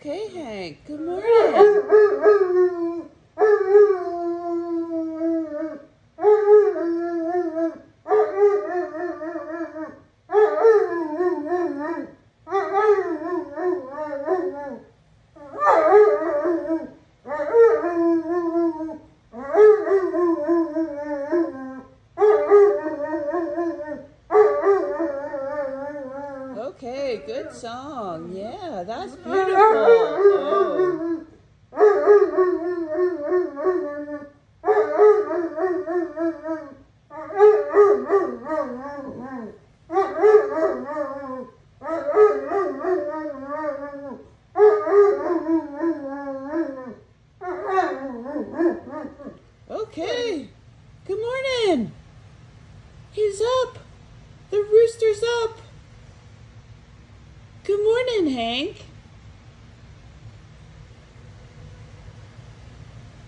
Okay, Hank. Good morning. Good song. Yeah, that's beautiful. Oh. Okay. Good morning. He's up. The rooster's up. Morning, Hank.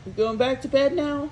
You going back to bed now?